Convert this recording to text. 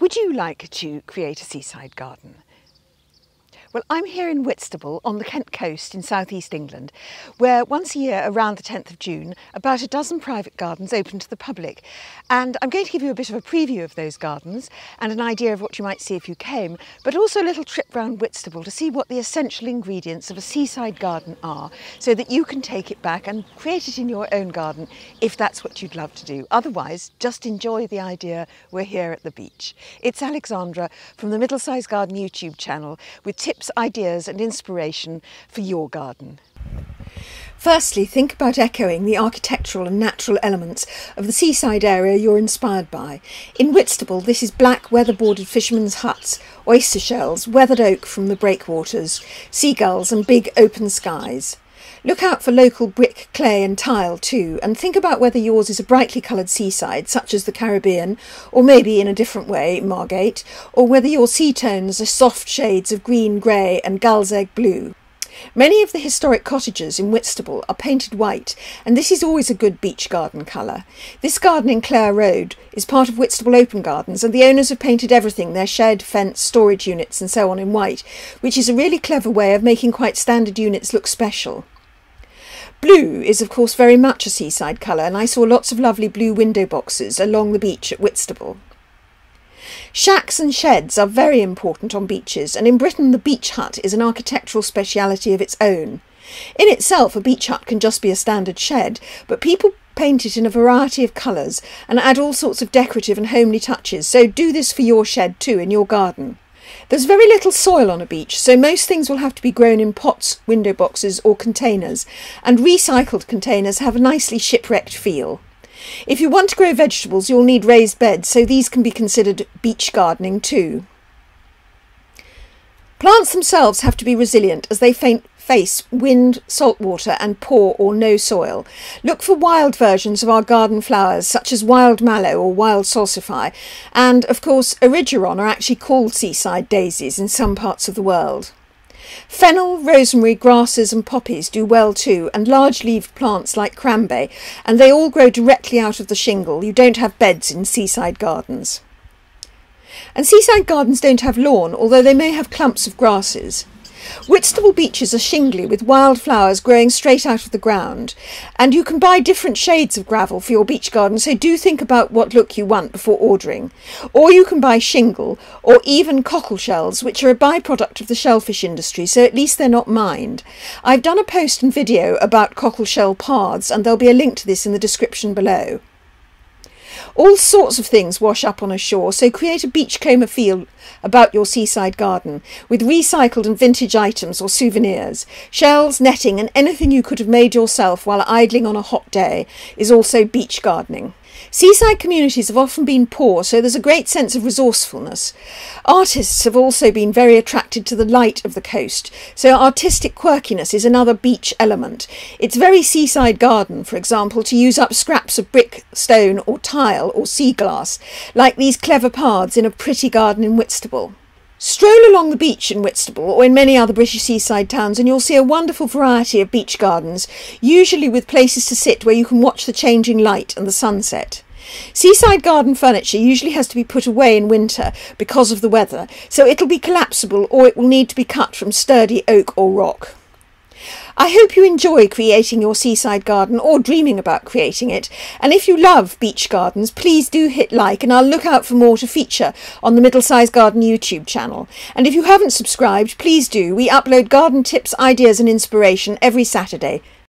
Would you like to create a seaside garden? Well, I'm here in Whitstable on the Kent coast in southeast England, where once a year around the 10th of June, about a dozen private gardens open to the public. And I'm going to give you a bit of a preview of those gardens and an idea of what you might see if you came, but also a little trip round Whitstable to see what the essential ingredients of a seaside garden are, so that you can take it back and create it in your own garden if that's what you'd love to do. Otherwise, just enjoy the idea we're here at the beach. It's Alexandra from the Middle-Sized Garden YouTube channel with tips tips, ideas, and inspiration for your garden. Firstly, think about echoing the architectural and natural elements of the seaside area you're inspired by. In Whitstable, this is black weatherboarded fishermen's huts, oyster shells, weathered oak from the breakwaters, seagulls, and big open skies. Look out for local brick, clay, and tile too, and think about whether yours is a brightly coloured seaside, such as the Caribbean, or maybe in a different way, Margate, or whether your sea tones are soft shades of green, grey, and gull's egg blue. Many of the historic cottages in Whitstable are painted white, and this is always a good beach garden colour. This garden in Clare Road is part of Whitstable Open Gardens, and the owners have painted everything their shed, fence, storage units, and so on in white, which is a really clever way of making quite standard units look special. Blue is, of course, very much a seaside colour, and I saw lots of lovely blue window boxes along the beach at Whitstable. Shacks and sheds are very important on beaches, and in Britain the beach hut is an architectural speciality of its own. In itself, a beach hut can just be a standard shed, but people paint it in a variety of colours and add all sorts of decorative and homely touches, so do this for your shed too in your garden. There's very little soil on a beach, so most things will have to be grown in pots, window boxes, or containers, and recycled containers have a nicely shipwrecked feel. If you want to grow vegetables, you'll need raised beds, so these can be considered beach gardening too. Plants themselves have to be resilient as they face wind, salt water, and poor or no soil. Look for wild versions of our garden flowers, such as wild mallow or wild salsify, and of course, erigeron are actually called seaside daisies in some parts of the world. Fennel, rosemary, grasses, and poppies do well too, and large leaved plants like crambe, and they all grow directly out of the shingle. You don't have beds in seaside gardens. And seaside gardens don't have lawn, although they may have clumps of grasses. Whitstable beaches are shingly with wild flowers growing straight out of the ground, and you can buy different shades of gravel for your beach garden, so do think about what look you want before ordering. Or you can buy shingle, or even cockle shells, which are a byproduct of the shellfish industry, so at least they're not mined. I've done a post and video about cockle shell paths, and there'll be a link to this in the description below. All sorts of things wash up on a shore, so create a beachcomber feel about your seaside garden with recycled and vintage items or souvenirs. Shells, netting, and anything you could have made yourself while idling on a hot day is also beach gardening. Seaside communities have often been poor, so there's a great sense of resourcefulness. Artists have also been very attracted to the light of the coast, so artistic quirkiness is another beach element. It's very seaside garden, for example, to use up scraps of brick, stone, or tile or sea glass, like these clever paths in a pretty garden in Whitstable. Stroll along the beach in Whitstable or in many other British seaside towns and you'll see a wonderful variety of beach gardens, usually with places to sit where you can watch the changing light and the sunset. Seaside garden furniture usually has to be put away in winter because of the weather, so it'll be collapsible or it will need to be cut from sturdy oak or rock. I hope you enjoy creating your seaside garden or dreaming about creating it. And if you love beach gardens, please do hit like and I'll look out for more to feature on the Middle Sized Garden YouTube channel. And if you haven't subscribed, please do. We upload garden tips, ideas and inspiration every Saturday.